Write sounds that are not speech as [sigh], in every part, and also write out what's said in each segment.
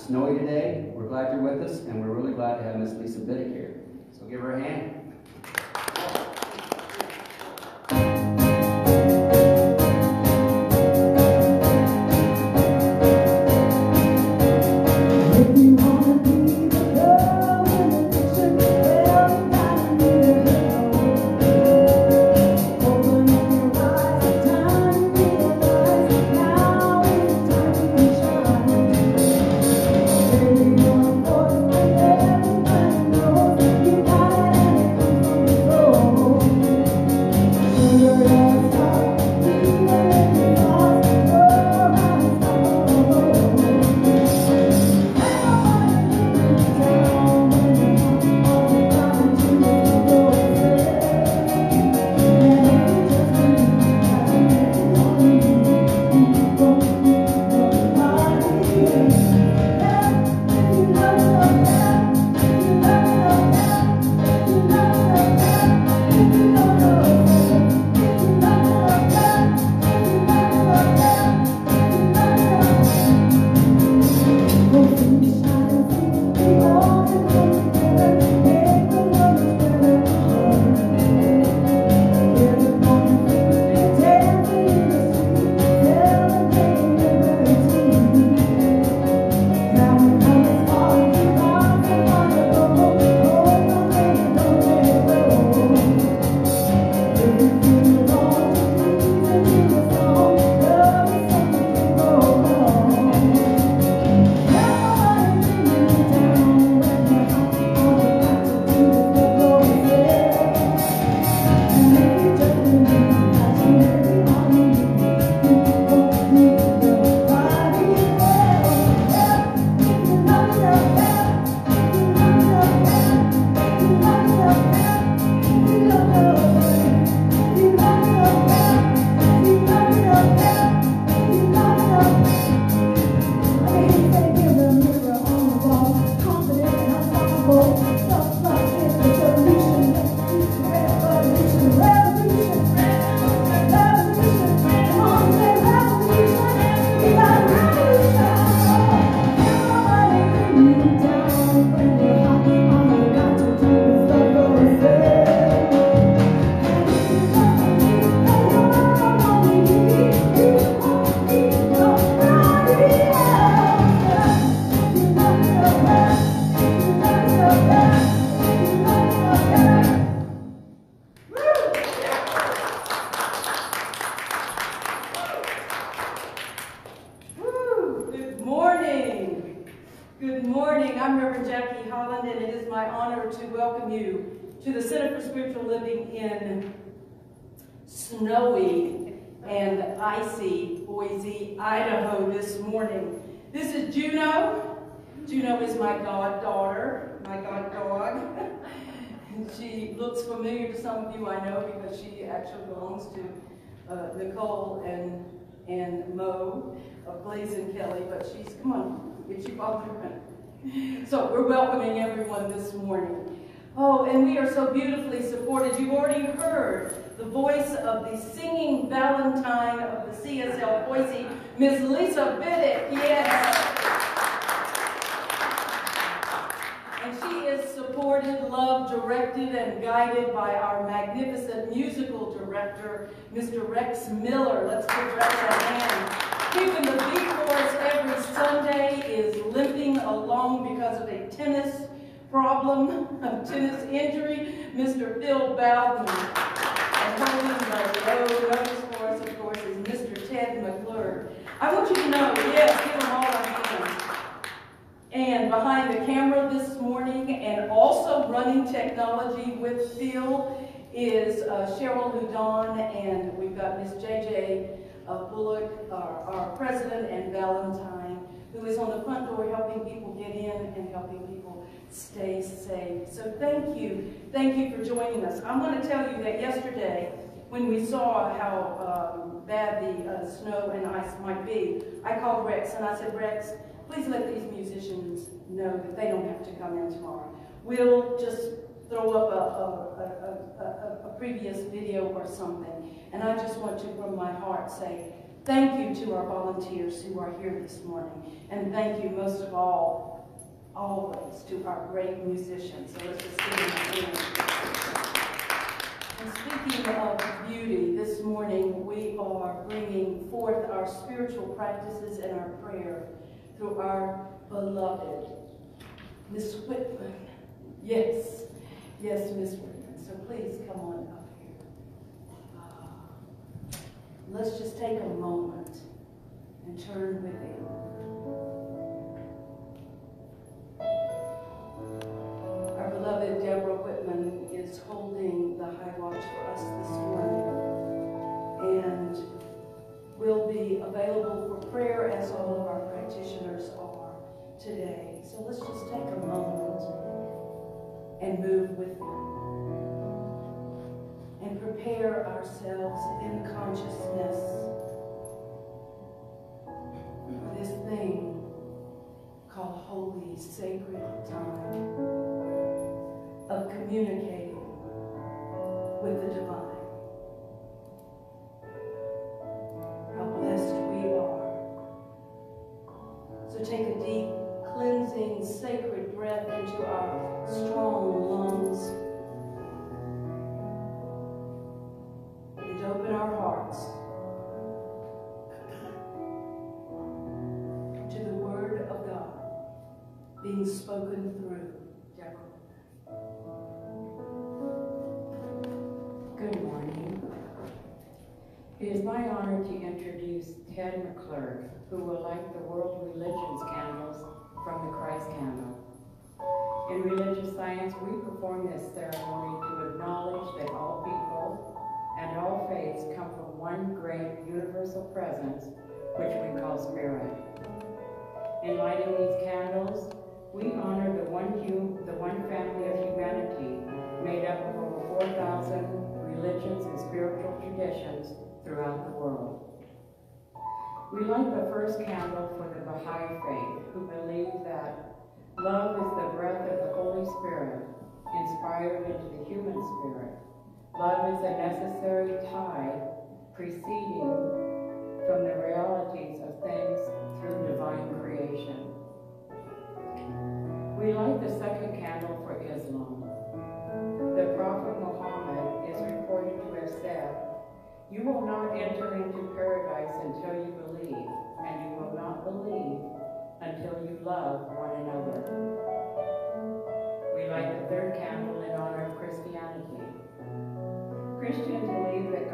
Snowy today. We're glad you're with us, and we're really glad to have Miss Lisa Biddick here. So give her a hand. Nicole and she looks familiar to some of you I know because she actually belongs to uh Nicole and and Mo of Blazing Kelly, but she's, come on, get you all through. So we're welcoming everyone this morning. Oh, and we are so beautifully supported. You've already heard the voice of the singing Valentine of the CSL Boise, Miss Lisa Biddick. Yes. Is supported, loved, directed, and guided by our magnificent musical director, Mr. Rex Miller. Let's give Rex a hand. Keeping the beat for us every Sunday is limping along because of a tennis problem, a tennis injury, Mr. Phil Bowden. And holding the low uh, notice for us, of course, is Mr. Ted McClure. I want you to know, yes, give them all. And behind the camera this morning and also running technology with Phil is uh, Cheryl Houdon and we've got Miss JJ uh, Bullock, our, our president and Valentine, who is on the front door helping people get in and helping people stay safe. So thank you. Thank you for joining us. I want to tell you that yesterday, when we saw how um, bad the uh, snow and ice might be, I called Rex and I said, Rex, please let these musicians know that they don't have to come in tomorrow. We'll just throw up a, a, a, a, previous video or something. And I just want to, from my heart, say thank you to our volunteers who are here this morning. And thank you most of all, always, to our great musicians. So let's just give them and speaking of beauty, this morning we are bringing forth our spiritual practices and our prayer through our beloved Miss Whitman. Yes, yes, Miss Whitman. So please come on up here. Uh, let's just take a moment and turn within. Our beloved Deborah Whitman is holding the high watch for us this morning and will be available for prayer as all of our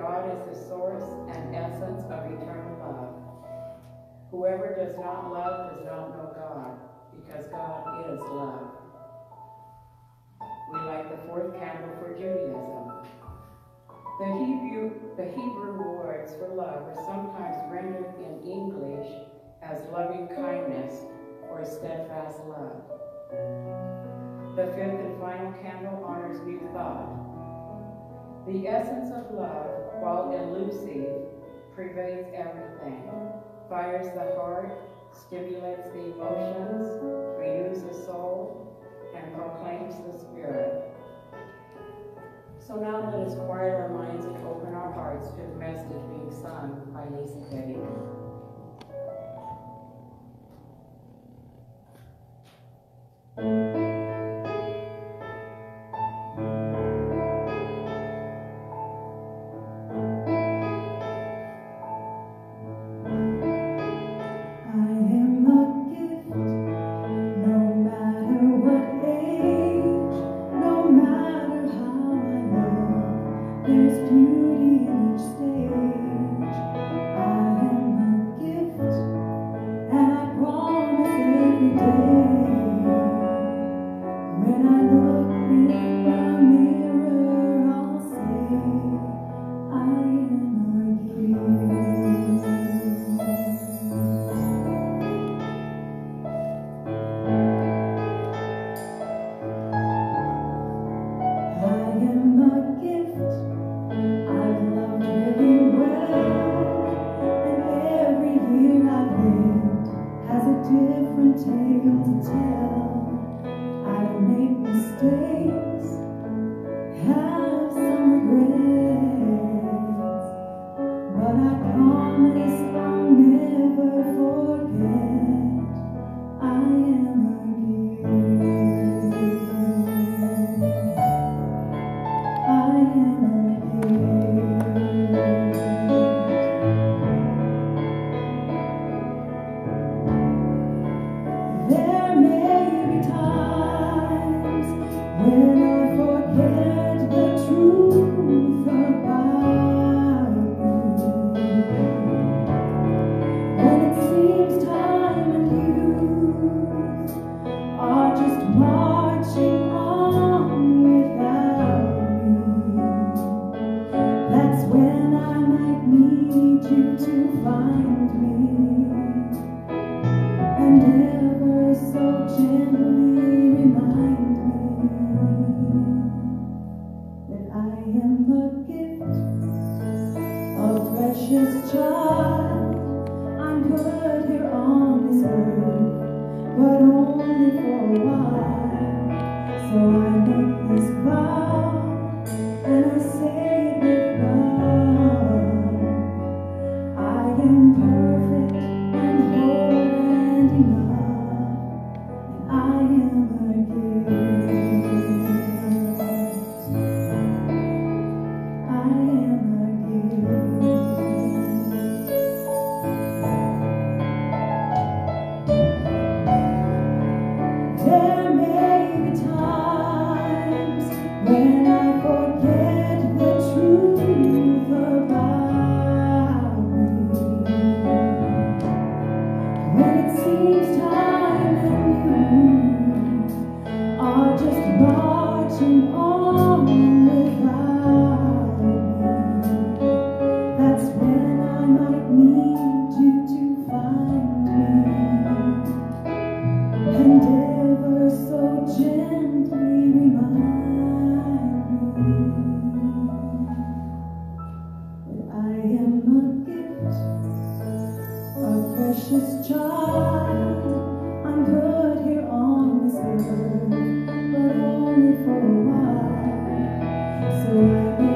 God is the source and essence of eternal love. Whoever does not love does not know God, because God is love. We light the fourth candle for Judaism. The Hebrew, the Hebrew words for love are sometimes rendered in English as loving kindness or steadfast love. The fifth and final candle honors new thought. The essence of love, while elusive, pervades everything, fires the heart, stimulates the emotions, renews the soul, and proclaims the spirit. So now let us quiet our minds and open our hearts to the message being sung by Lisa Petty. different tale precious child, I'm put here on this earth, but only for a while. So I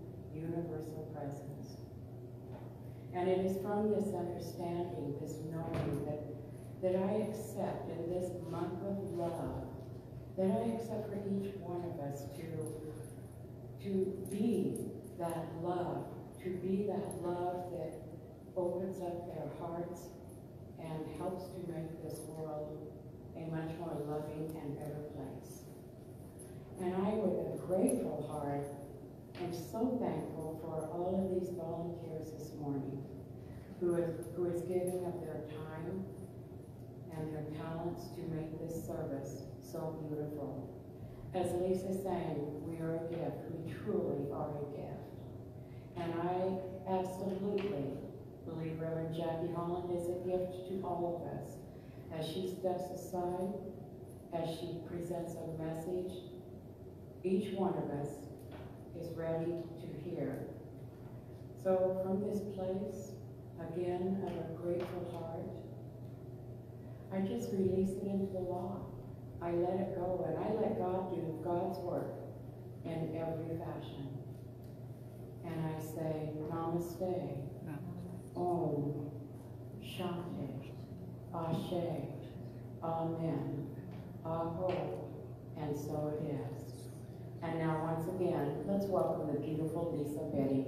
it is from this understanding, this knowing that, that I accept in this month of love, that I accept for each one of us to, to be that love, to be that love that opens up their hearts and helps to make this world a much more loving and better place. And I, with a grateful heart, am so thankful for all of these volunteers this morning who is, who is giving of their time and their talents to make this service so beautiful. As Lisa sang, we are a gift. We truly are a gift. And I absolutely believe Reverend Jackie Holland is a gift to all of us. As she steps aside, as she presents a message, each one of us is ready to hear. So from this place, again, of a grateful heart, I just release it into the law. I let it go, and I let God do God's work in every fashion. And I say, Namaste, Om, Shanti, Ashe, Amen, Aho, and so it is. And now, once again, let's welcome the beautiful Lisa Betty.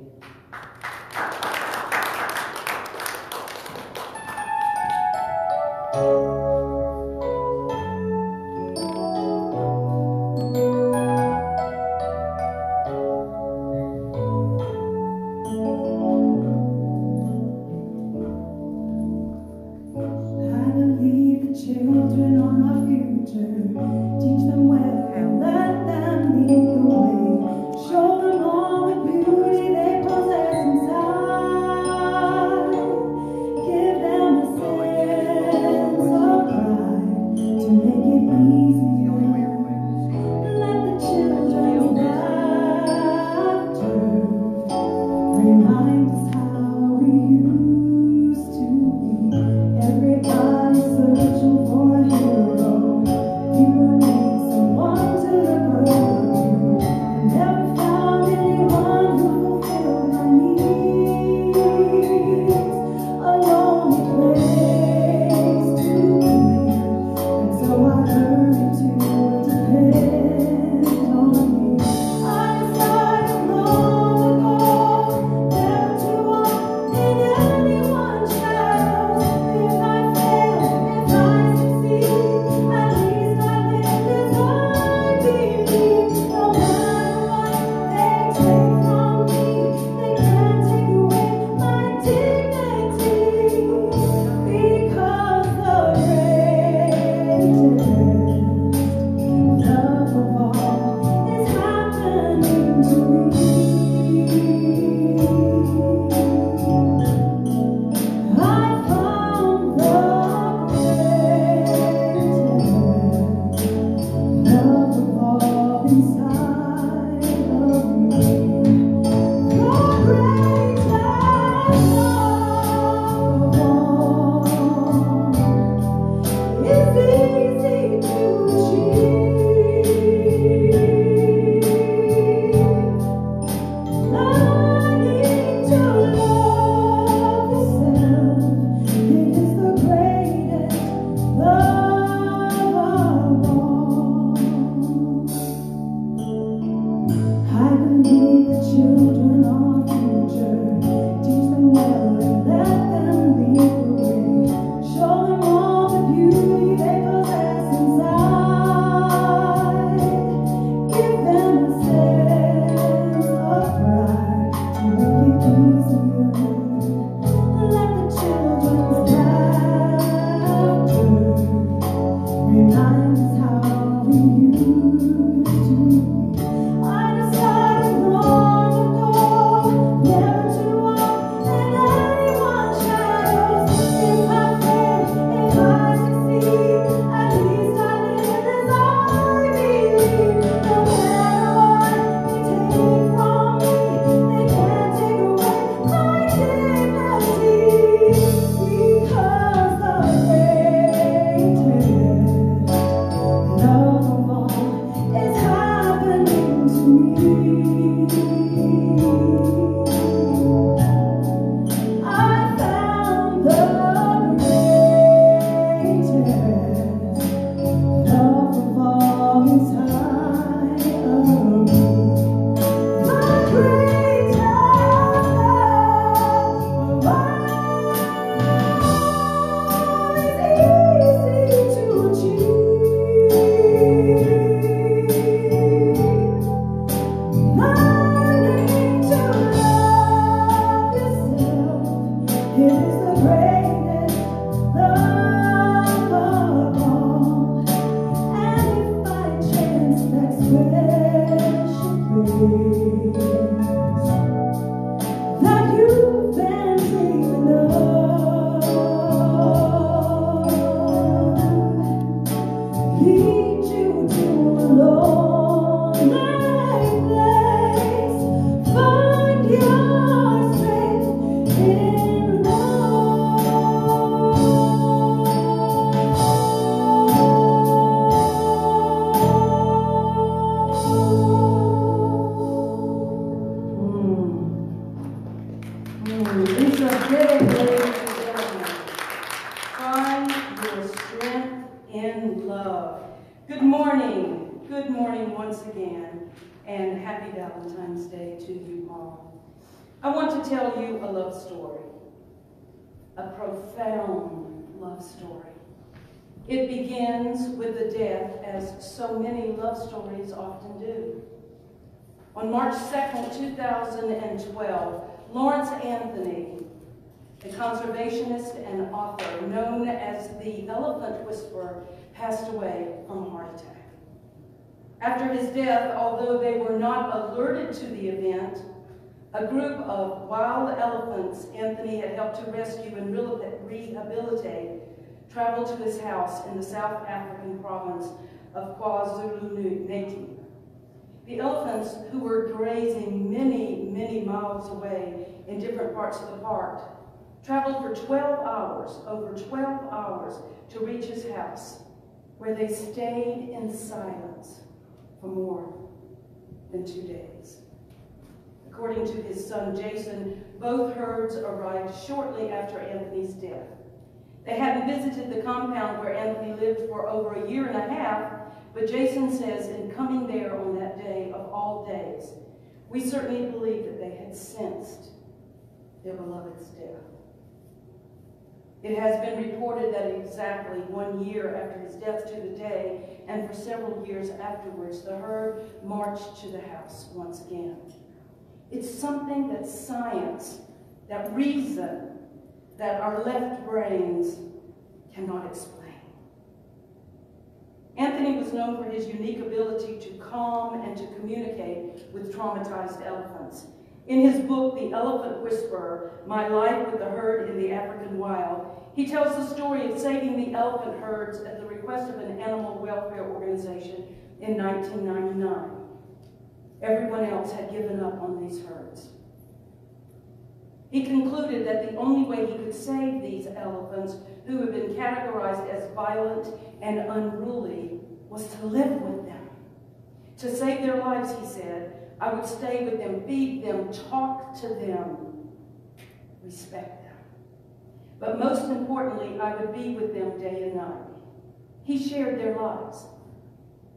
Whisperer, passed away from a heart attack. After his death, although they were not alerted to the event, a group of wild elephants Anthony had helped to rescue and rehabilitate traveled to his house in the South African province of KwaZulu-Natal. The elephants, who were grazing many, many miles away in different parts of the park, traveled for 12 hours, over 12 hours, to reach his house, where they stayed in silence for more than two days. According to his son Jason, both herds arrived shortly after Anthony's death. They hadn't visited the compound where Anthony lived for over a year and a half, but Jason says in coming there on that day of all days, we certainly believe that they had sensed their beloved's death. It has been reported that exactly one year after his death to the day, and for several years afterwards, the herd marched to the house once again. It's something that science, that reason, that our left brains cannot explain. Anthony was known for his unique ability to calm and to communicate with traumatized elephants. In his book, The Elephant Whisperer, My Life with the Herd in the African Wild, he tells the story of saving the elephant herds at the request of an animal welfare organization in 1999. Everyone else had given up on these herds. He concluded that the only way he could save these elephants, who had been categorized as violent and unruly, was to live with them. To save their lives, he said, I would stay with them, feed them, talk to them, respect them. But most importantly, I would be with them day and night. He shared their lives,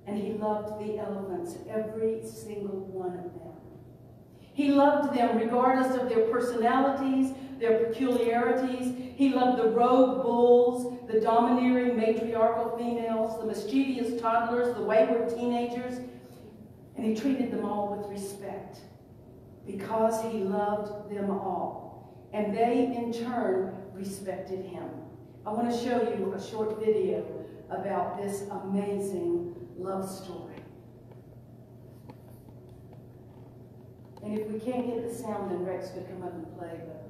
and he loved the elephants, every single one of them. He loved them regardless of their personalities, their peculiarities. He loved the rogue bulls, the domineering matriarchal females, the mischievous toddlers, the wayward teenagers, and he treated them all with respect because he loved them all. And they, in turn, respected him. I want to show you a short video about this amazing love story. And if we can't get the sound, then Rex could come up and play, but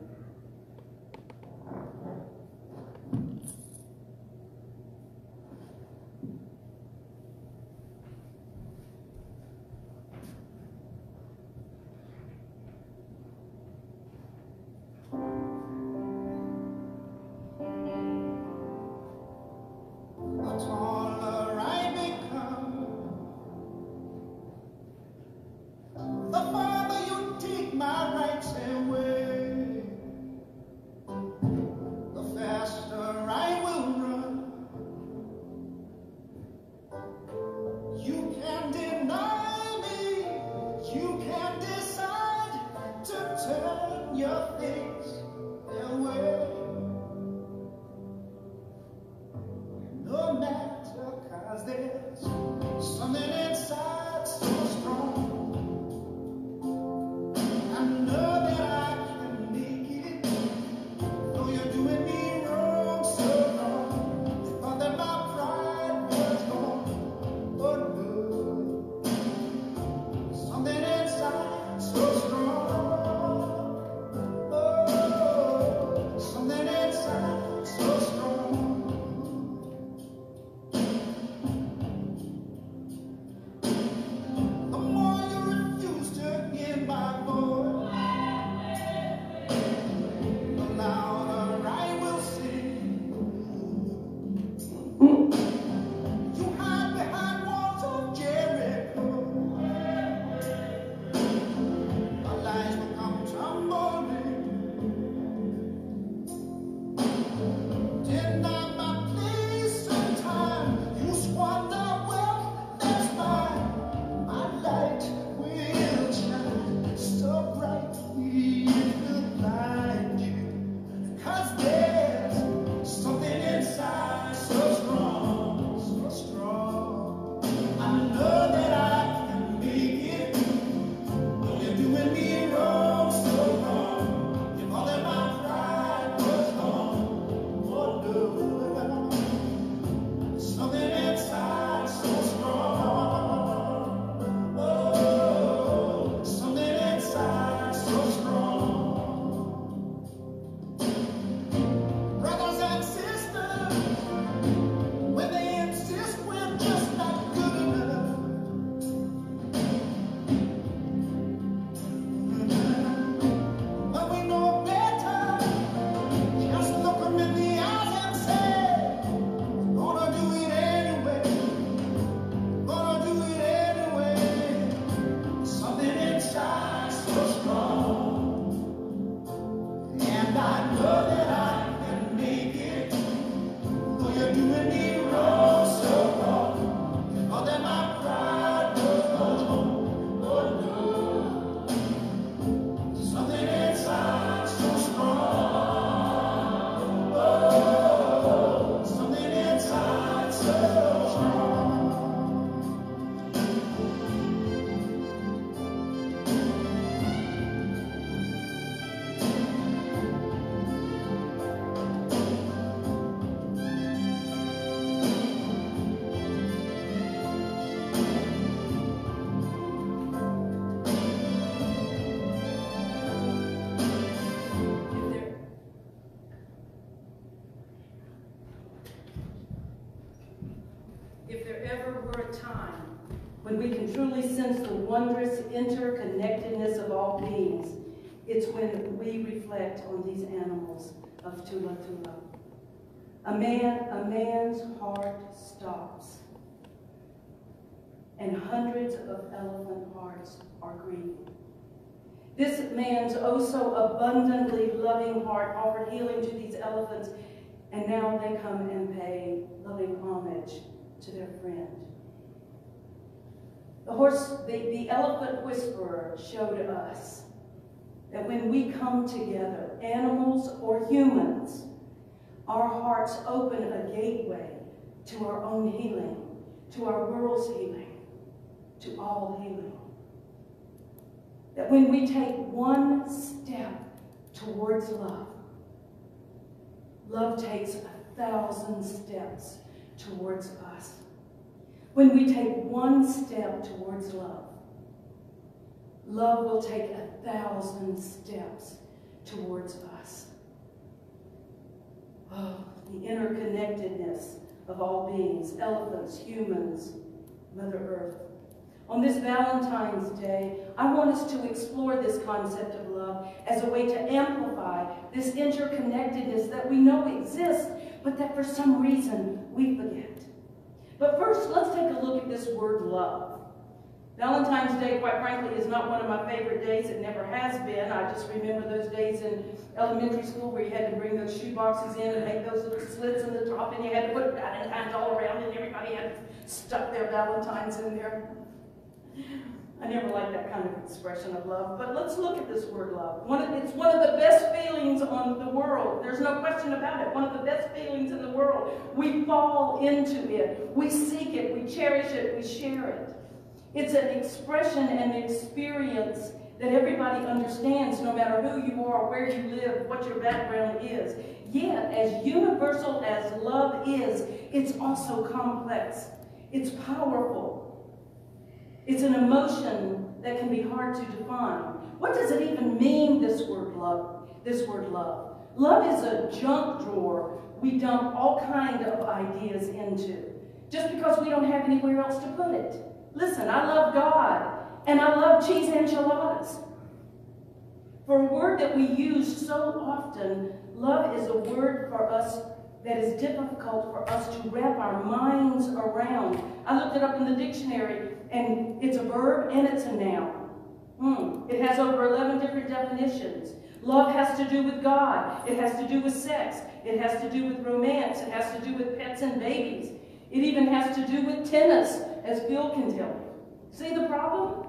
interconnectedness of all beings, it's when we reflect on these animals of Thula Thula. A man, a man's heart stops, and hundreds of elephant hearts are grieving. This man's oh so abundantly loving heart offered healing to these elephants, and now they come and pay loving homage to their friend. The horse, the, the elephant whisperer showed us that when we come together, animals or humans, our hearts open a gateway to our own healing, to our world's healing, to all healing. That when we take one step towards love, love takes a thousand steps towards us. When we take one step towards love, love will take a thousand steps towards us. Oh, the interconnectedness of all beings, elephants, humans, Mother Earth. On this Valentine's Day, I want us to explore this concept of love as a way to amplify this interconnectedness that we know exists, but that for some reason we forget. But first, let's take a look at this word love. Valentine's Day, quite frankly, is not one of my favorite days. It never has been. I just remember those days in elementary school where you had to bring those shoe boxes in and make those little slits in the top, and you had to put Valentine's all around, and everybody had stuck their Valentines in there. I never liked that kind of expression of love. But let's look at this word love. One of, it's one of the best feelings on the world. There's no question about it. One of the best feelings in the world. We fall into it. We seek it. We cherish it. We share it. It's an expression and experience that everybody understands no matter who you are, where you live, what your background is. Yet, as universal as love is, it's also complex. It's powerful. It's an emotion that can be hard to define. What does it even mean, this word love? This word love. Love is a junk drawer we dump all kind of ideas into, just because we don't have anywhere else to put it. Listen, I love God, and I love cheese enchiladas. For a word that we use so often, love is a word for us that is difficult for us to wrap our minds around. I looked it up in the dictionary, and it's a verb and it's a noun. Hmm. It has over 11 different definitions. Love has to do with God. It has to do with sex. It has to do with romance. It has to do with pets and babies. It even has to do with tennis, as Bill can tell you. See the problem?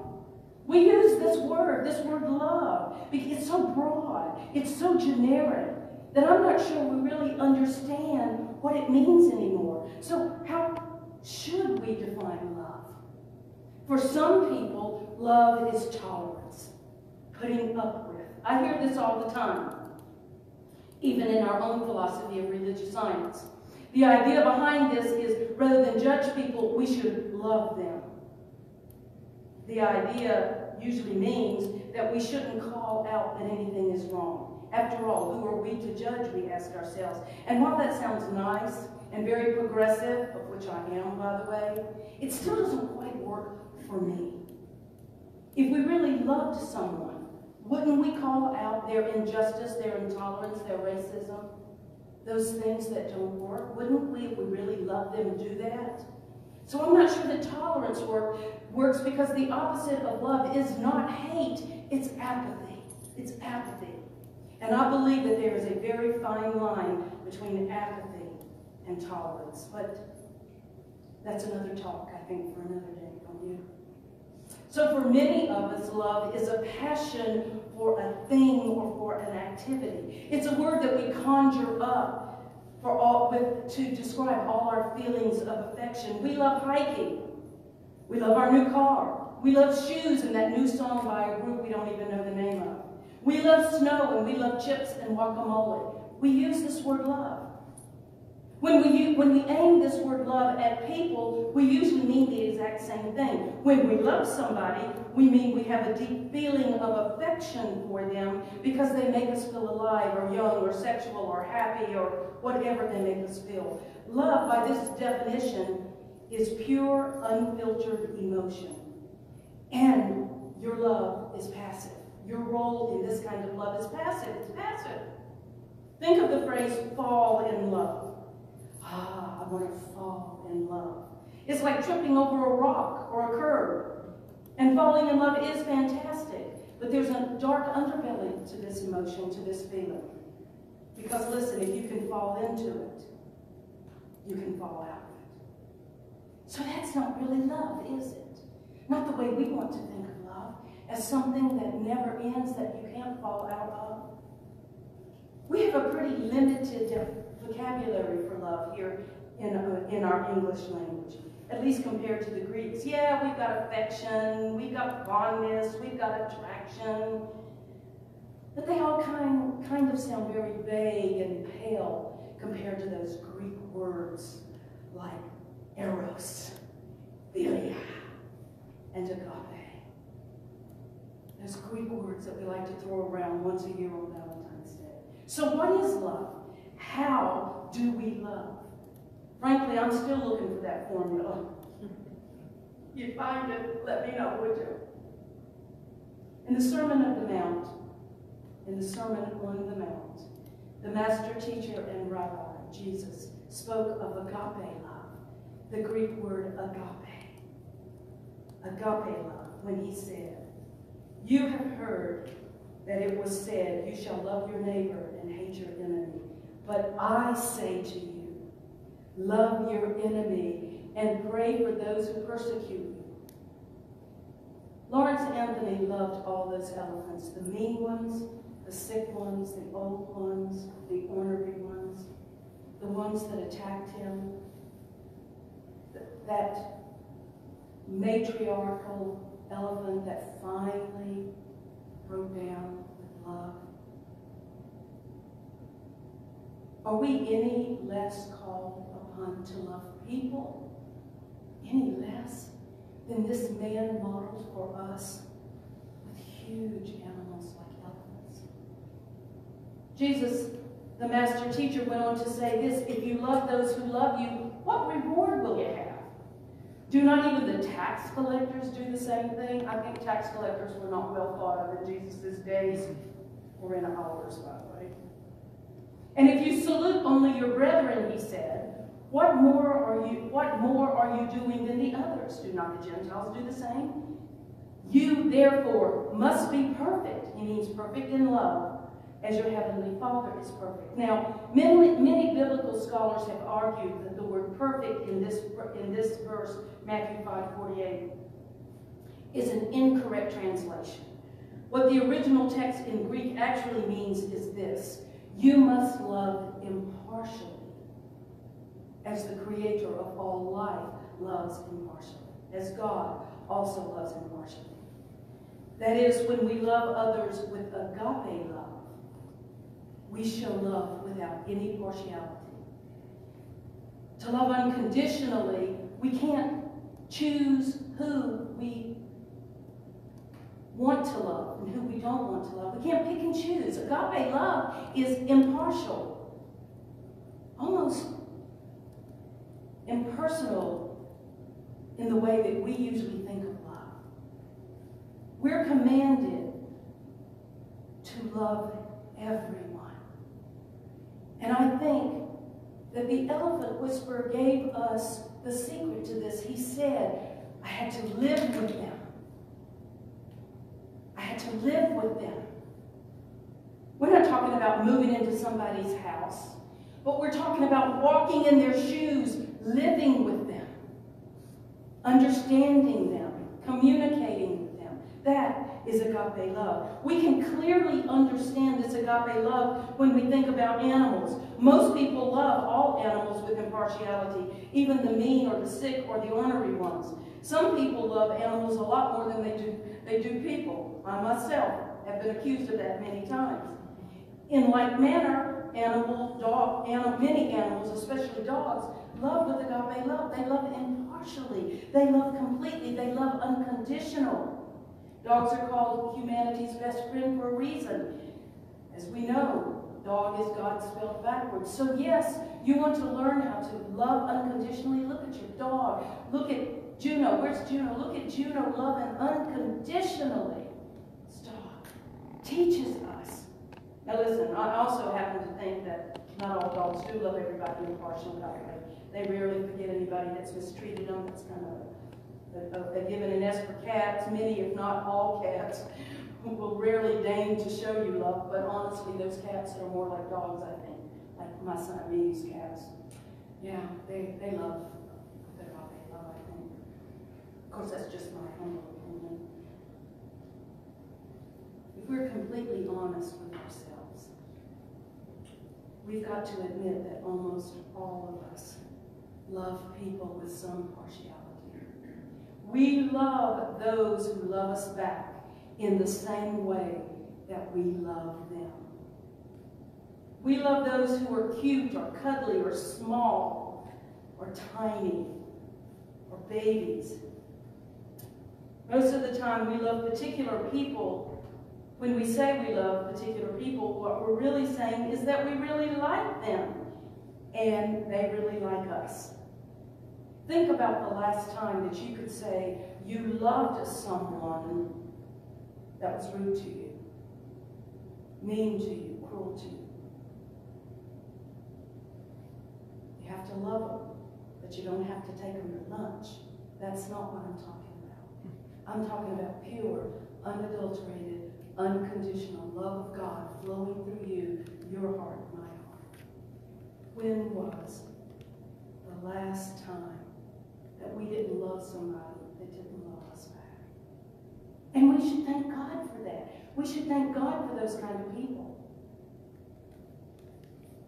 We use this word, this word love, because it's so broad, it's so generic, that I'm not sure we really understand what it means anymore. So how should we define love? For some people, love is tolerance, putting up with. I hear this all the time, even in our own philosophy of religious science. The idea behind this is rather than judge people, we should love them. The idea usually means that we shouldn't call out that anything is wrong. After all, who are we to judge, we ask ourselves. And while that sounds nice and very progressive, of which I am, by the way, it still doesn't quite work for me. If we really loved someone, wouldn't we call out their injustice, their intolerance, their racism? those things that don't work? Wouldn't we, if we really love them, do that? So I'm not sure that tolerance work, works because the opposite of love is not hate, it's apathy. It's apathy. And I believe that there is a very fine line between apathy and tolerance. But that's another talk, I think, for another? So for many of us, love is a passion for a thing or for an activity. It's a word that we conjure up for all, with, to describe all our feelings of affection. We love hiking. We love our new car. We love shoes and that new song by a group we don't even know the name of. We love snow and we love chips and guacamole. We use this word love. When we, when we aim this word love at people, we usually mean the exact same thing. When we love somebody, we mean we have a deep feeling of affection for them because they make us feel alive or young or sexual or happy or whatever they make us feel. Love, by this definition, is pure, unfiltered emotion. And your love is passive. Your role in this kind of love is passive. It's passive. Think of the phrase fall in love. Ah, I want to fall in love. It's like tripping over a rock or a curb. And falling in love is fantastic. But there's a dark underbelly to this emotion, to this feeling. Because listen, if you can fall into it, you can fall out of it. So that's not really love, is it? Not the way we want to think of love, as something that never ends, that you can't fall out of. We have a pretty limited vocabulary for love here in, uh, in our English language, at least compared to the Greeks. Yeah, we've got affection, we've got fondness, we've got attraction, but they all kind, kind of sound very vague and pale compared to those Greek words like eros, philia, and agape. Those Greek words that we like to throw around once a year on Valentine's Day. So what is love? How do we love? Frankly, I'm still looking for that formula. you find it, let me know, would you? In the Sermon of the Mount, in the Sermon on the Mount, the master teacher and rabbi, Jesus, spoke of agape love, the Greek word agape. Agape love, when he said, You have heard that it was said, You shall love your neighbor and hate your enemy. But I say to you, love your enemy and pray for those who persecute you. Lawrence Anthony loved all those elephants, the mean ones the sick ones, the old ones, the ornery ones, the ones that attacked him, that matriarchal elephant that finally broke down with love. Are we any less called upon to love people? Any less than this man modeled for us with huge animals like elephants? Jesus, the master teacher, went on to say this, if you love those who love you, what reward will you have? Do not even the tax collectors do the same thing? I think tax collectors were not well thought of in Jesus' days or in ours, by the way. And if you salute only your brethren, he said, what more are you what more are you doing than the others? Do not the Gentiles do the same? You therefore must be perfect. He means perfect in love as your heavenly Father is perfect. Now, many, many biblical scholars have argued that the word perfect in this, in this verse, Matthew 5 48, is an incorrect translation. What the original text in Greek actually means is this You must love impartially, as the creator of all life loves impartially, as God also loves impartially. That is, when we love others with agape love we show love without any partiality. To love unconditionally, we can't choose who we want to love and who we don't want to love. We can't pick and choose. Agape love is impartial, almost impersonal in the way that we usually think of love. We're commanded to love everyone. And I think that the elephant whisperer gave us the secret to this. He said, I had to live with them. To live with them. We're not talking about moving into somebody's house, but we're talking about walking in their shoes, living with them, understanding them, communicating with them. That is agape love. We can clearly understand this agape love when we think about animals. Most people love all animals with impartiality, even the mean or the sick or the ornery ones. Some people love animals a lot more than they do, they do people. I myself have been accused of that many times. In like manner, animal, dog, animal, many animals, especially dogs, love with agape love. They love impartially. They love completely. They love unconditional. Dogs are called humanity's best friend for a reason. As we know, Dog is God spelled backwards. So yes, you want to learn how to love unconditionally. Look at your dog. Look at Juno. Where's Juno? Look at Juno loving unconditionally. Stop. Teaches us. Now listen, I also happen to think that not all dogs do love everybody impartially. They rarely forget anybody that's mistreated them. That's kind of a, given in S for cats. Many, if not all cats, [laughs] will rarely deign to show you love, but honestly, those cats are more like dogs, I think. Like my son Reeves' cats. Yeah, they, they love their dog, they love, I think. Of course, that's just my humble opinion. If we're completely honest with ourselves, we've got to admit that almost all of us love people with some partiality. We love those who love us back in the same way that we love them. We love those who are cute or cuddly or small or tiny or babies. Most of the time we love particular people. When we say we love particular people, what we're really saying is that we really like them and they really like us. Think about the last time that you could say you loved someone that was rude to you, mean to you, cruel to you. You have to love them, but you don't have to take them to lunch. That's not what I'm talking about. I'm talking about pure, unadulterated, unconditional love of God flowing through you, your heart, my heart. When was the last time that we didn't love somebody that didn't love us back? And we should thank God for that. We should thank God for those kind of people.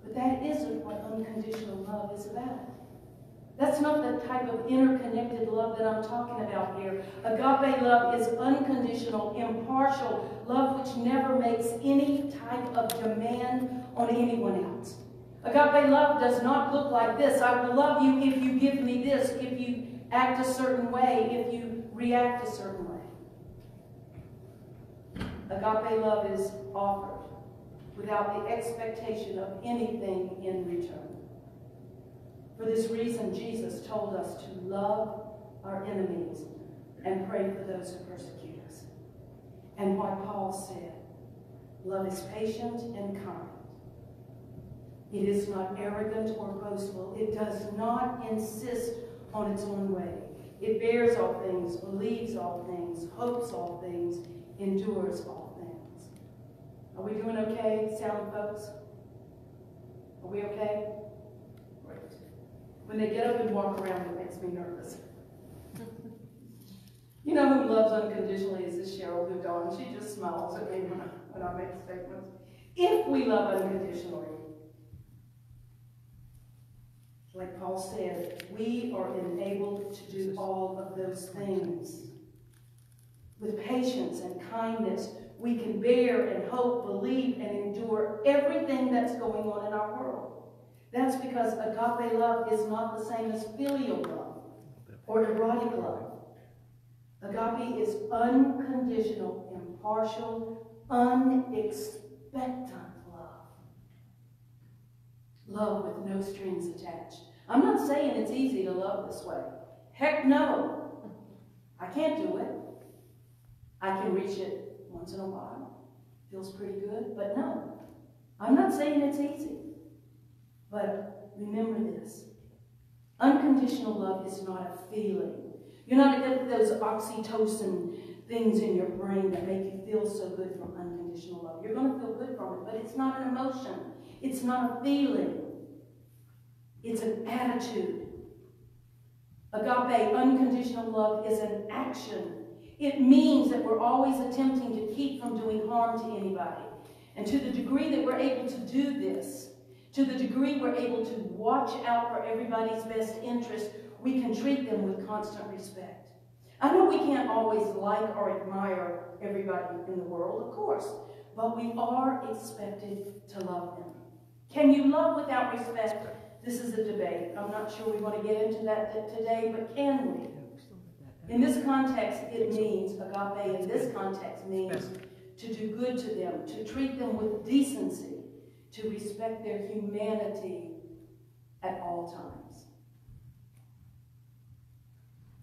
But that isn't what unconditional love is about. That's not the type of interconnected love that I'm talking about here. Agape love is unconditional, impartial love which never makes any type of demand on anyone else. Agape love does not look like this. I will love you if you give me this, if you act a certain way, if you react a certain way. Agape love is offered without the expectation of anything in return. For this reason, Jesus told us to love our enemies and pray for those who persecute us. And what Paul said, love is patient and kind. It is not arrogant or boastful. It does not insist on its own way. It bears all things, believes all things, hopes all things, endures all things. Are we doing okay, sound folks? Are we okay? When they get up and walk around, it makes me nervous. you know who loves unconditionally is this Cheryl Houdon. She just smiles at me when I, when I make statements. If we love unconditionally, like Paul said, we are enabled to do all of those things. With patience and kindness, we can bear and hope, believe, and endure everything that's going on in our world. That's because agape love is not the same as filial love or erotic love. Agape is unconditional, impartial, unexpectant love. Love with no strings attached. I'm not saying it's easy to love this way. Heck no. I can't do it. I can reach it once in a while. Feels pretty good, but no. I'm not saying it's easy. But remember this. Unconditional love is not a feeling. You're not going to get those oxytocin things in your brain that make you feel so good from unconditional love. You're going to feel good from it, but it's not an emotion. It's not a feeling. It's an attitude. Agape, unconditional love, is an action it means that we're always attempting to keep from doing harm to anybody. And to the degree that we're able to do this, to the degree we're able to watch out for everybody's best interest, we can treat them with constant respect. I know we can't always like or admire everybody in the world, of course, but we are expected to love them. Can you love without respect? This is a debate. I'm not sure we want to get into that today, but can we? In this context, it means, agape in this context means to do good to them, to treat them with decency, to respect their humanity at all times.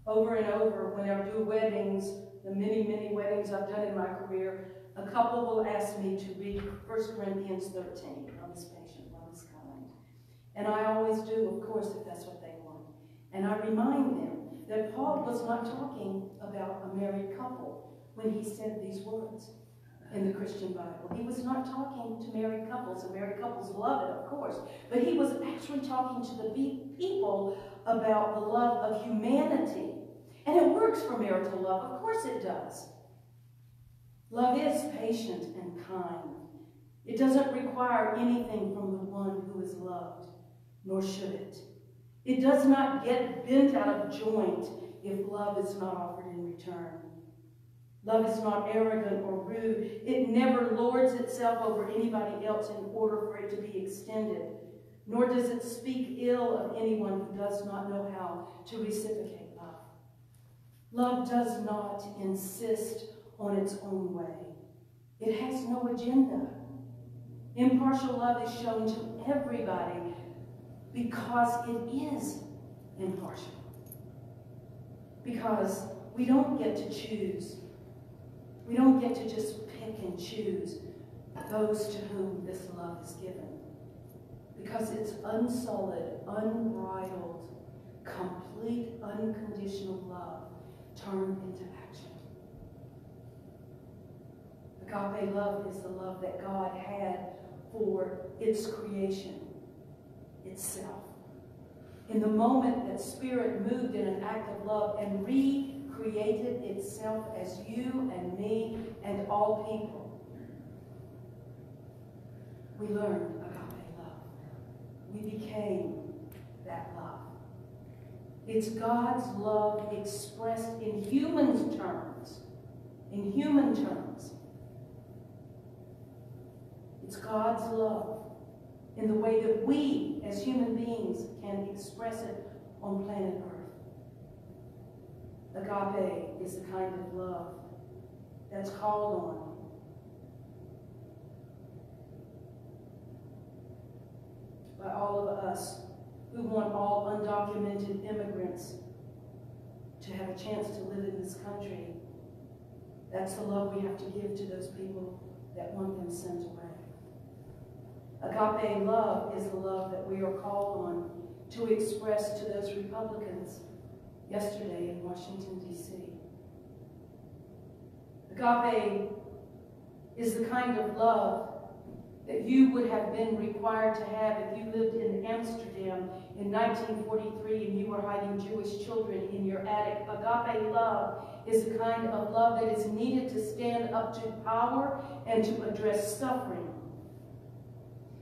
Over and over, when I do weddings, the many, many weddings I've done in my career, a couple will ask me to read 1 Corinthians 13. Love is patient, love is kind. And I always do, of course, if that's what they want. And I remind them that Paul was not talking about a married couple when he said these words in the Christian Bible. He was not talking to married couples, and married couples love it, of course, but he was actually talking to the people about the love of humanity. And it works for marital love, of course it does. Love is patient and kind. It doesn't require anything from the one who is loved, nor should it. It does not get bent out of joint if love is not offered in return. Love is not arrogant or rude. It never lords itself over anybody else in order for it to be extended, nor does it speak ill of anyone who does not know how to reciprocate love. Love does not insist on its own way. It has no agenda. Impartial love is shown to everybody because it is impartial. Because we don't get to choose. We don't get to just pick and choose those to whom this love is given. Because it's unsullied, unbridled, complete, unconditional love turned into action. Agape love is the love that God had for its creation itself. In the moment that Spirit moved in an act of love and recreated itself as you and me and all people, we learned agape love. We became that love. It's God's love expressed in human terms. In human terms. It's God's love in the way that we, as human beings, can express it on planet Earth. Agape is the kind of love that's called on by all of us who want all undocumented immigrants to have a chance to live in this country. That's the love we have to give to those people that want them sent away. Agape love is the love that we are called on to express to those Republicans yesterday in Washington, D.C. Agape is the kind of love that you would have been required to have if you lived in Amsterdam in 1943 and you were hiding Jewish children in your attic. Agape love is the kind of love that is needed to stand up to power and to address suffering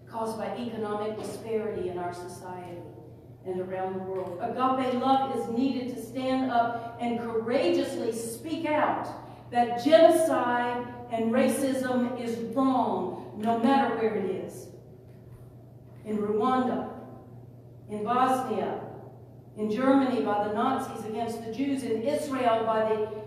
caused by economic disparity in our society and around the world. Agape love is needed to stand up and courageously speak out that genocide and racism is wrong no matter where it is. In Rwanda, in Bosnia, in Germany by the Nazis against the Jews, in Israel by the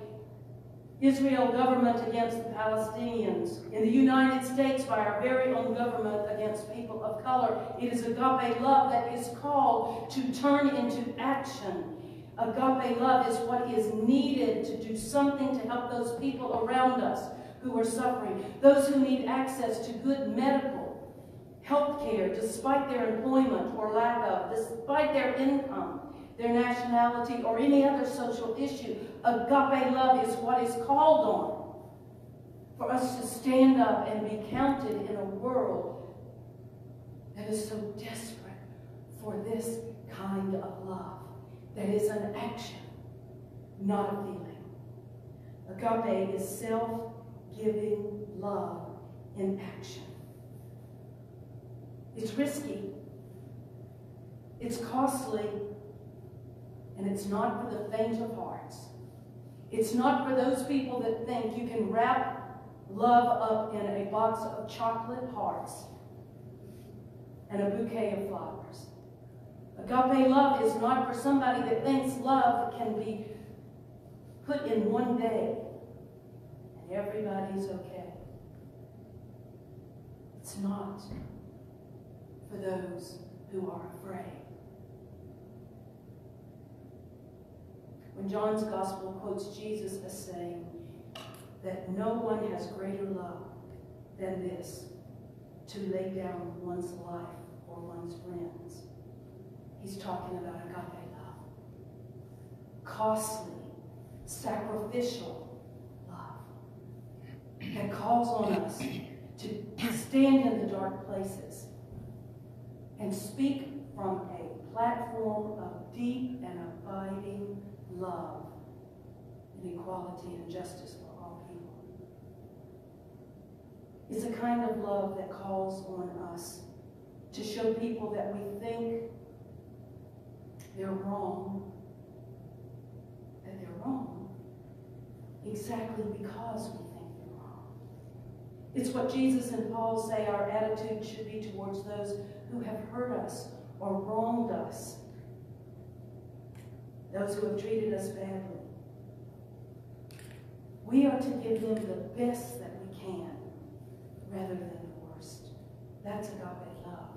Israel government against the Palestinians, in the United States by our very own government against people of color. It is agape love that is called to turn into action. Agape love is what is needed to do something to help those people around us who are suffering, those who need access to good medical health care despite their employment or lack of, despite their income their nationality, or any other social issue. Agape love is what is called on for us to stand up and be counted in a world that is so desperate for this kind of love that is an action, not a feeling. Agape is self-giving love in action. It's risky. It's costly and it's not for the faint of hearts. It's not for those people that think you can wrap love up in a box of chocolate hearts and a bouquet of flowers. Agape love is not for somebody that thinks love can be put in one day and everybody's okay. It's not. for those who are afraid. When John's gospel quotes Jesus as saying that no one has greater love than this, to lay down one's life or one's friends, he's talking about agape love. Costly, sacrificial love that calls on us to stand in the dark places and speak from a platform of deep and abiding love and equality and justice for all people. It's a kind of love that calls on us to show people that we think they're wrong, that they're wrong, exactly because we think they're wrong. It's what Jesus and Paul say our attitude should be towards those who have hurt us or wronged us those who have treated us badly. We are to give them the best that we can rather than the worst. That's agape love.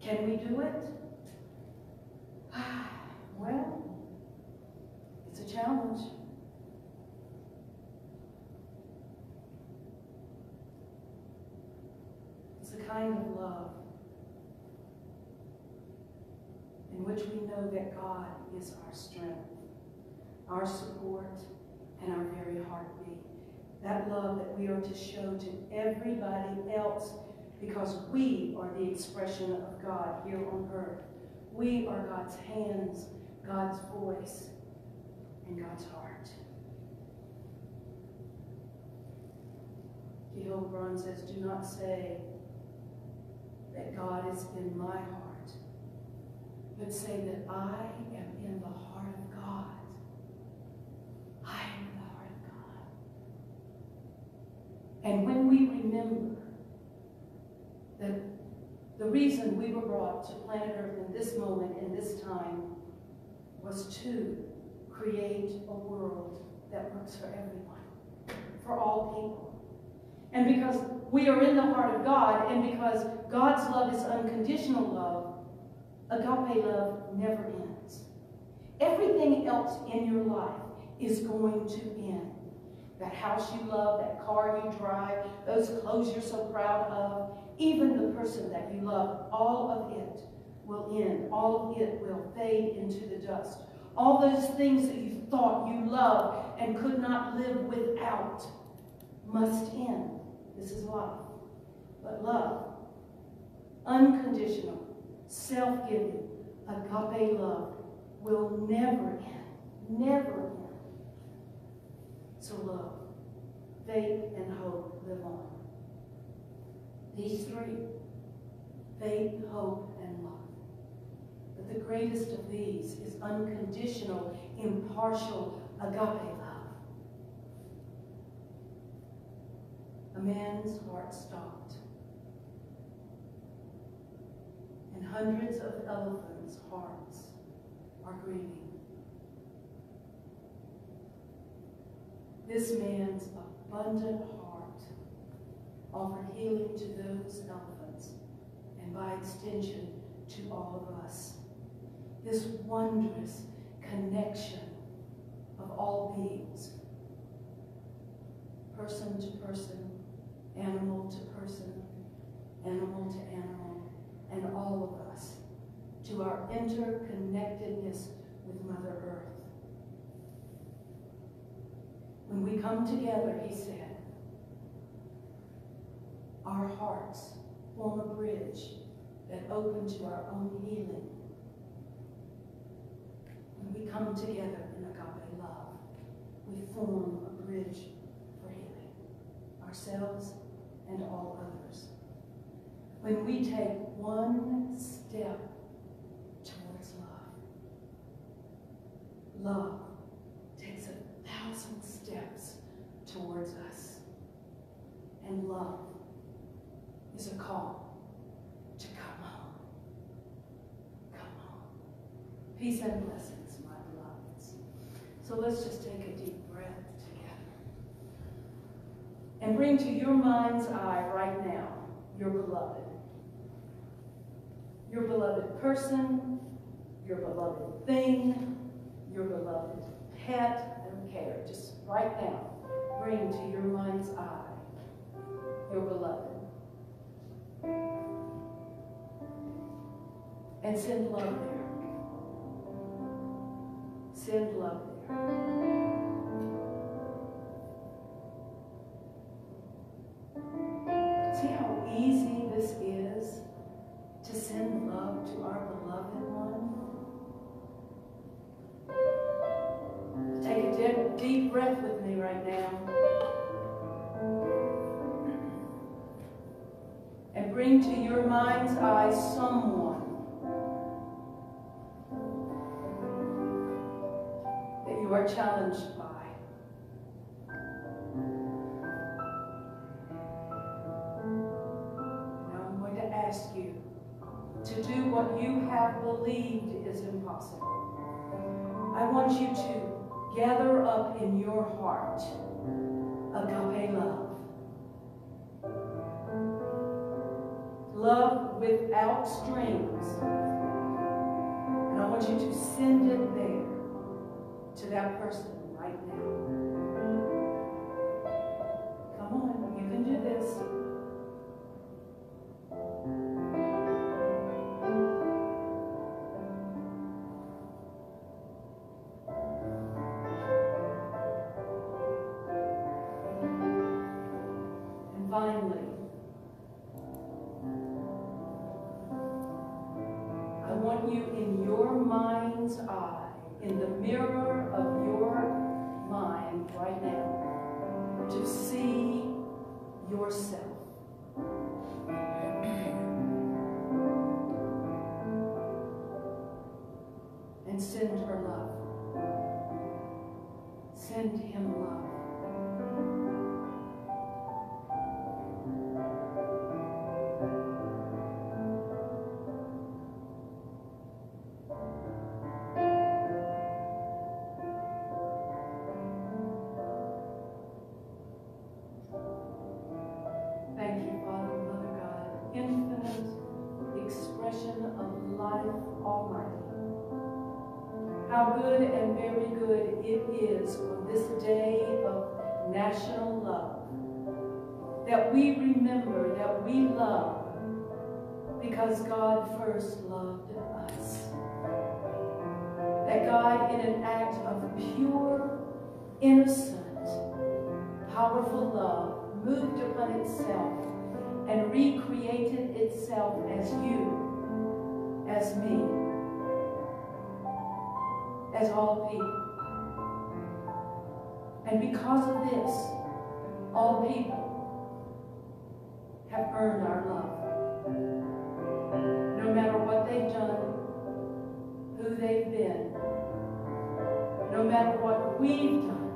Can we do it? [sighs] Well, it's a challenge. It's a kind of love in which we know that God is our strength, our support, and our very heartbeat. That love that we are to show to everybody else because we are the expression of God here on earth. We are God's hands, God's voice, and God's heart. Hillbron says, do not say that God is in my heart but say that I am in the heart of God. I am in the heart of God. And when we remember that the reason we were brought to planet Earth in this moment, in this time, was to create a world that works for everyone, for all people. And because we are in the heart of God, and because God's love is unconditional love, Agape love never ends. Everything else in your life is going to end. That house you love, that car you drive, those clothes you're so proud of, even the person that you love, all of it will end. All of it will fade into the dust. All those things that you thought you loved and could not live without must end. This is life. But love, unconditional, self-giving, agape love will never end. Never end. So love, faith, and hope live on. These three, faith, hope, and love. But the greatest of these is unconditional, impartial agape love. A man's heart stopped and hundreds of elephants' hearts are grieving. This man's abundant heart offered healing to those elephants and by extension to all of us. This wondrous connection of all beings, person to person, animal to person, animal to animal, and all of us to our interconnectedness with Mother Earth. When we come together, he said, our hearts form a bridge that open to our own healing. When we come together in agape love, we form a bridge for healing, ourselves and all others when we take one step towards love. Love takes a thousand steps towards us. And love is a call to come home. Come home. Peace and blessings, my beloveds. So let's just take a deep breath together. And bring to your mind's eye right now your beloved. Your beloved person, your beloved thing, your beloved pet, I don't care, just right now, bring to your mind's eye your beloved. And send love there. Send love there. Send love to our beloved one? Take a deep, deep breath with me right now. And bring to your mind's eye someone that you are challenged to do what you have believed is impossible. I want you to gather up in your heart agape love. Love without strings. And I want you to send it there to that person because God first loved us. That God, in an act of pure, innocent, powerful love, moved upon itself and recreated itself as you, as me, as all people. And because of this, all people have earned our love. They've been, no matter what we've done,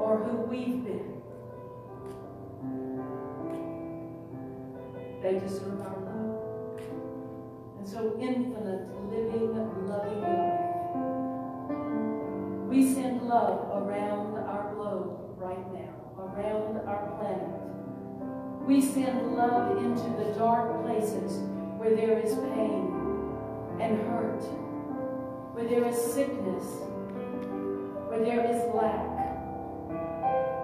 or who we've been. They deserve our love. And so infinite, living, loving life. We send love around our globe right now, around our planet. We send love into the dark places where there is pain and hurt, where there is sickness, where there is lack.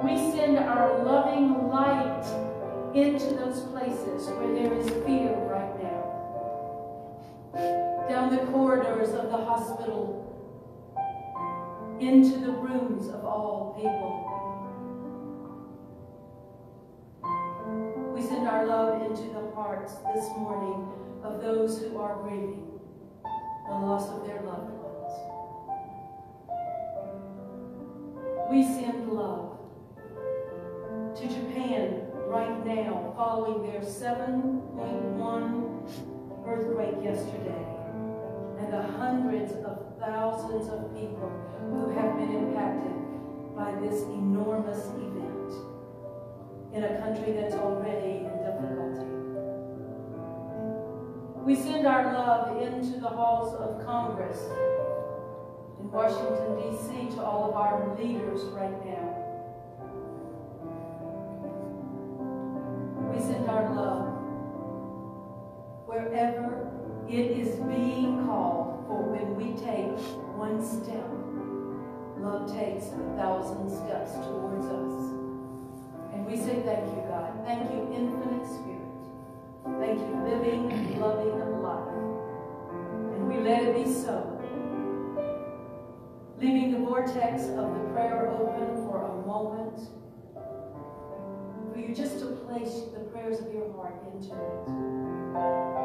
We send our loving light into those places where there is fear right now. Down the corridors of the hospital, into the rooms of all people. We send our love into the hearts this morning of those who are grieving the loss of their loved ones. We send love to Japan right now following their 7.1 earthquake yesterday and the hundreds of thousands of people who have been impacted by this enormous event in a country that's already We send our love into the halls of Congress in Washington, D.C. to all of our leaders right now. We send our love wherever It is being called for when we take one step. Love takes a thousand steps towards us. And we say thank you, God. Thank you, infinite spirit. Thank you, living, vortex of the prayer open for a moment for you just to place the prayers of your heart into it.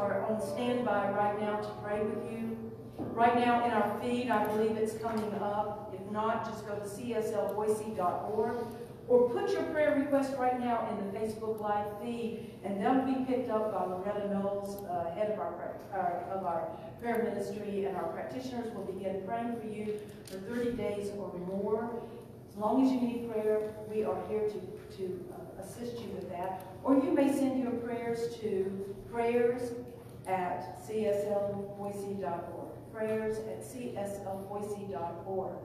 Are on standby right now to pray with you. Right now in our feed, I believe it's coming up. If not, just go to cslboise.org or put your prayer request right now in the Facebook Live feed, and that'll be picked up by Loretta Knowles, uh, head of our, uh, of our prayer ministry, and our practitioners will begin praying for you for 30 days or more. As long as you need prayer, we are here to, to uh, assist you with that. Or you may send your prayers to prayers at cslboise.org. Prayers at cslboise.org.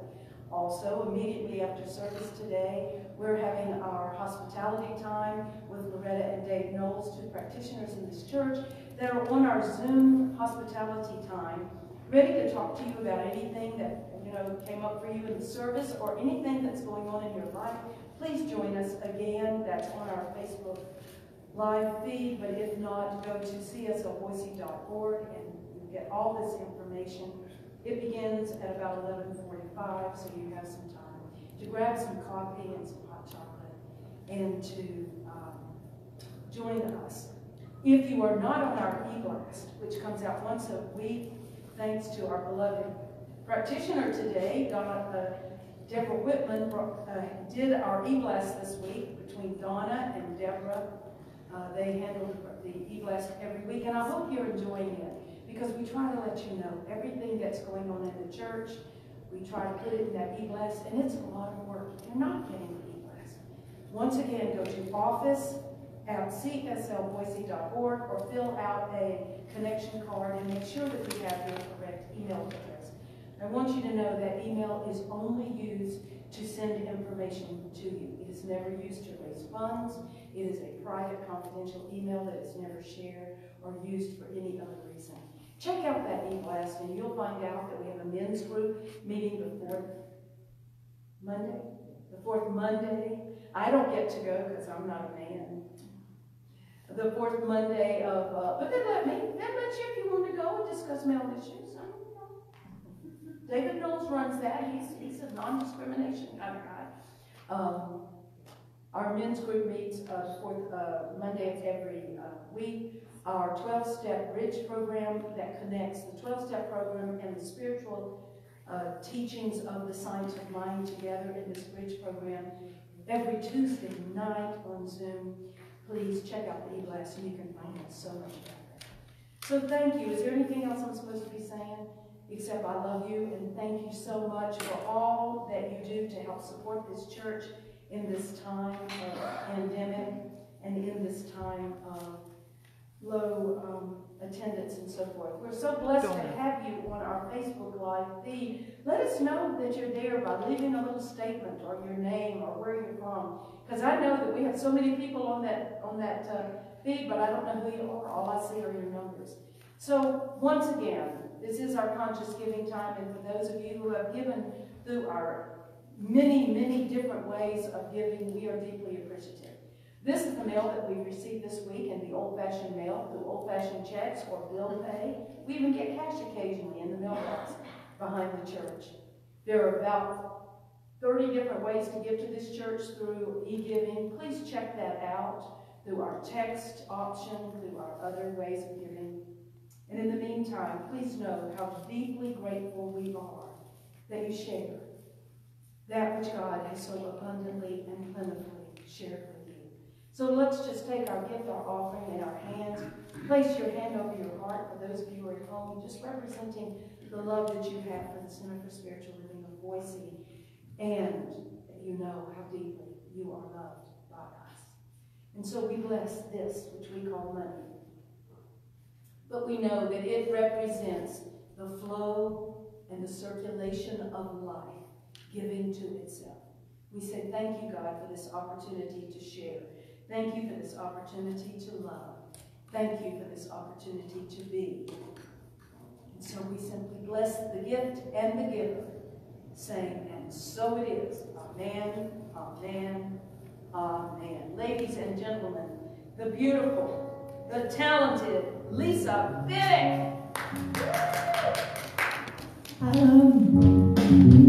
Also, immediately after service today, we're having our hospitality time with Loretta and Dave Knowles, two practitioners in this church that are on our Zoom hospitality time, ready to talk to you about anything that you know came up for you in the service or anything that's going on in your life. Please join us again. That's on our Facebook live feed, but if not, go to cslboise.org and you get all this information. It begins at about 11:45, so you have some time to grab some coffee and some hot chocolate and to um, join us. If you are not on our e-blast, which comes out once a week, thanks to our beloved practitioner today, Donna, uh, Deborah Whitman, uh, did our e-blast this week between Donna and Deborah. Uh, they handle the e-blast every week, and I hope you're enjoying it because we try to let you know everything that's going on in the church. We try to put it in that e-blast, and it's a lot of work. You're not getting the e-blast. Once again, go to office at cslboise.org or fill out a connection card and make sure that you have your correct email address. I want you to know that email is only used to send information to you. It is never used to raise funds. It is a private, confidential email that is never shared or used for any other reason. Check out that e-blast and you'll find out that we have a men's group meeting the fourth Monday. The fourth Monday. I don't get to go because I'm not a man. The fourth Monday of, uh, but they let me, they let you if you want to go and discuss male issues. David Knowles runs that. He's, he's a non-discrimination kind of guy. Um, our men's group meets uh, fourth uh, Monday of every uh, week. Our 12-step bridge program that connects the 12-step program and the spiritual uh, teachings of the science of mind together in this bridge program every Tuesday night on Zoom. Please check out the e-blast and you can find out so much about that. So thank you. Is there anything else I'm supposed to be saying? Except I love you and thank you so much for all that you do to help support this church in this time of pandemic and in this time of low um, attendance and so forth. We're so blessed to have you on our Facebook Live feed. Let us know that you're there by leaving a little statement or your name or where you're from. Because I know that we have so many people on that on that uh, feed, but I don't know who you are. All I see are your numbers. So once again, this is our conscious giving time, and for those of you who have given through our many, many different ways of giving, we are deeply appreciative. This is the mail that we received this week in the old-fashioned mail, through old-fashioned checks or bill pay. We even get cash occasionally in the mailbox behind the church. There are about 30 different ways to give to this church through e-giving. Please check that out through our text option, through our other ways of giving. And in the meantime, please know how deeply grateful we are that you share that which God has so abundantly and plentifully shared with you. So let's just take our gift, our offering in our hands. Place your hand over your heart for those of you who are at home, just representing the love that you have for the Center for Spiritual Living of Boise, and that you know how deeply you are loved by us. And so we bless this, which we call money. But we know that it represents the flow and the circulation of life giving to itself. We say thank you, God, for this opportunity to share. Thank you for this opportunity to love. Thank you for this opportunity to be. And so we simply bless the gift and the giver, saying, and so it is. Amen, amen, amen. Ladies and gentlemen, the beautiful, the talented Lisa Biddick. I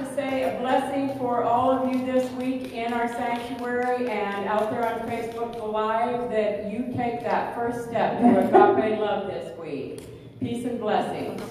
to say a blessing for all of you this week in our sanctuary and out there on Facebook Live that you take that first step to [laughs] agape love this week. Peace and blessings.